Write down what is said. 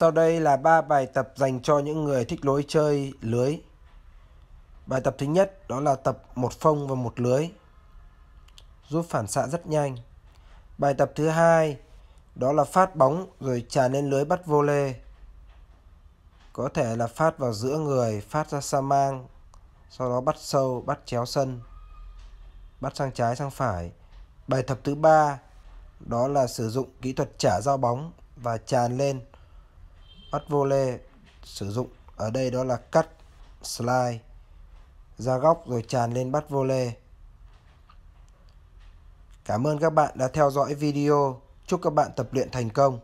Sau đây là ba bài tập dành cho những người thích lối chơi lưới. Bài tập thứ nhất đó là tập một phông và một lưới, giúp phản xạ rất nhanh. Bài tập thứ hai đó là phát bóng rồi tràn lên lưới bắt vô lê. Có thể là phát vào giữa người, phát ra sa mang, sau đó bắt sâu, bắt chéo sân, bắt sang trái sang phải. Bài tập thứ ba đó là sử dụng kỹ thuật trả giao bóng và tràn lên bắt vô lê sử dụng ở đây đó là cắt, slide, ra góc rồi tràn lên bắt vô lê Cảm ơn các bạn đã theo dõi video. Chúc các bạn tập luyện thành công.